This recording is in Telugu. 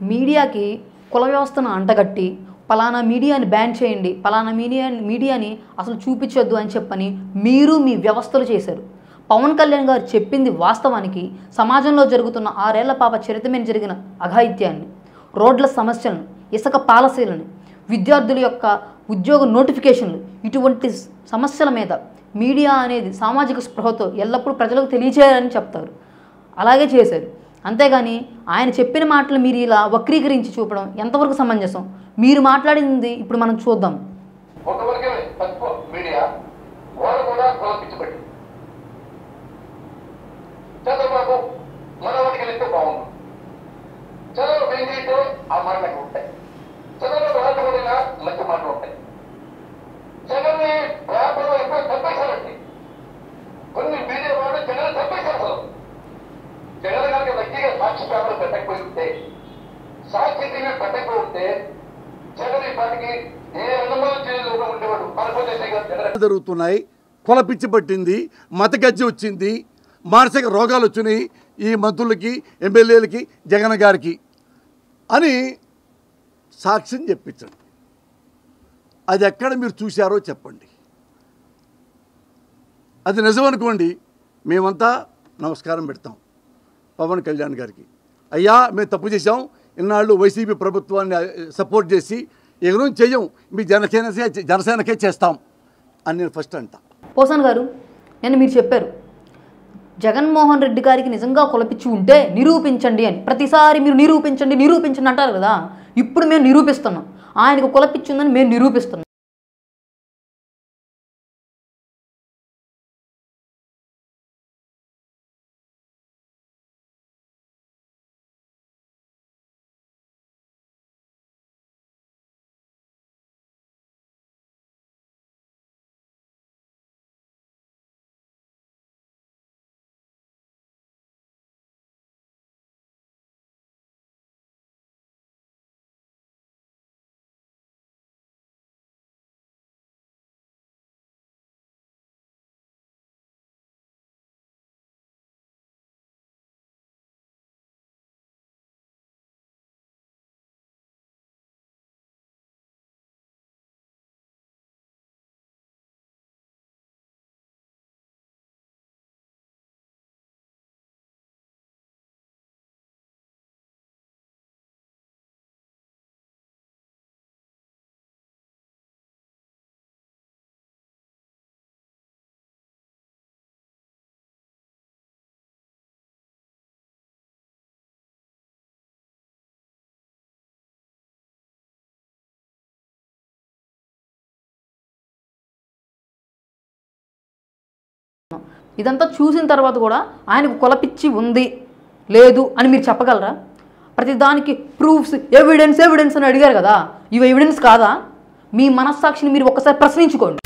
మీడియాకి కుల వ్యవస్థను అంటగట్టి పలానా మీడియాని బ్యాన్ చేయండి పలానా మీడియా మీడియాని అసలు చూపించొద్దు అని చెప్పని మీరు మీ వ్యవస్థలు చేశారు. పవన్ కళ్యాణ్ గారు చెప్పింది వాస్తవానికి సమాజంలో జరుగుతున్న ఆరేళ్ళ పాప చరిత్ర మీద జరిగిన అఘాయిత్యాన్ని రోడ్ల సమస్యలను ఇసుక పాలసీలను విద్యార్థుల యొక్క ఉద్యోగ నోటిఫికేషన్లు ఇటువంటి సమస్యల మీద మీడియా అనేది సామాజిక స్పృహతో ఎల్లప్పుడూ ప్రజలకు తెలియజేయాలని చెప్తారు. అలాగే చేశారు. అంతేగాని ఆయన చెప్పిన మాటలు మీరు ఇలా వక్రీకరించి చూపడం ఎంతవరకు సమంజసం? మీరు మాట్లాడింది ఇప్పుడు మనం చూద్దాం. మీడియా చంద్రబాబు మనవాడికి బాగుంది. చంద్రబాబు ఏం చేస్తే ఆ మరణకు ఉంటాయి చంద్రబాబు రాకపోయినా మంచి మాటలు ఉంటాయి జగన్ని వ్యాపారం ఎక్కువ తప్పేశారండి కొన్ని మీడియా వాళ్ళు జగన్ తప్పేశారు అసలు జగన్ గారికి వ్యక్తిగా సాక్షి పేపర్ పెట్టకపోయి ఉంటే సాక్షి టీవీ జగన్ పాటికి ఏ అనుభవం చేయకుండా ఉండేవాడు. గారు జరుగుతున్నాయి? కుల పిచ్చి పట్టింది మతగజ్జి వచ్చింది మానసిక రోగాలు వచ్చినాయి ఈ మంత్రులకి ఎమ్మెల్యేలకి జగన్ గారికి అని సాక్ష్యం చెప్పించండి. అది ఎక్కడ మీరు చూశారో చెప్పండి. అది నిజం అనుకోండి మేమంతా నమస్కారం పెడతాం పవన్ కళ్యాణ్ గారికి. అయ్యా మేము తప్పు చేశాం ఇన్నాళ్ళు వైసీపీ ప్రభుత్వాన్ని సపోర్ట్ చేసి ఎగరం చేయం మీ జనసేన జనసేనకే చేస్తాం అని నేను ఫస్ట్ అంట. పోసాన్ గారు నేను మీరు చెప్పారు జగన్మోహన్ రెడ్డి గారికి నిజంగా కులపిచ్చి ఉంటే నిరూపించండి అని. ప్రతిసారి మీరు నిరూపించండి నిరూపించండి అంటారు కదా. ఇప్పుడు మేము నిరూపిస్తున్నాం. ఆయనకు కులపిచ్చి మేము నిరూపిస్తున్నాం. ఇదంతా చూసిన తర్వాత కూడా ఆయనకు కొలపిచ్చి ఉంది. లేదు అని మీరు చెప్పగలరా? ప్రతి దానికి ప్రూఫ్స్ ఎవిడెన్స్ ఎవిడెన్స్ అని అడిగారు కదా. ఇవి ఎవిడెన్స్ కాదా? మీ మనస్సాక్షిని మీరు ఒక్కసారి ప్రశ్నించుకోండి.